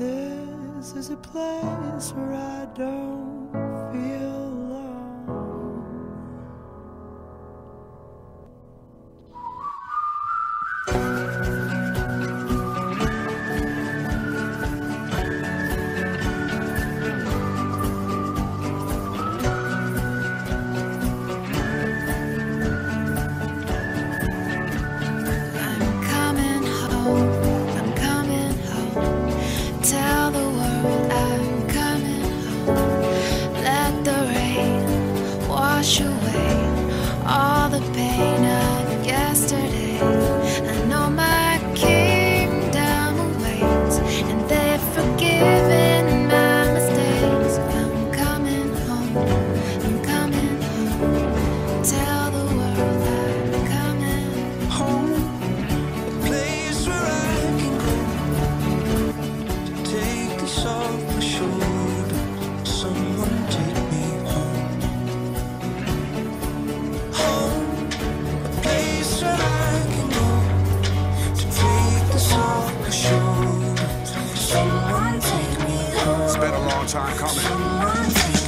This is a place where I don't wash away all the pain of yesterday. I know my kingdom awaits, and they've forgiven my mistakes. I'm coming home, I'm coming home. Tell the world I'm coming home, a place where I can go to take this off my shoulder. long time coming.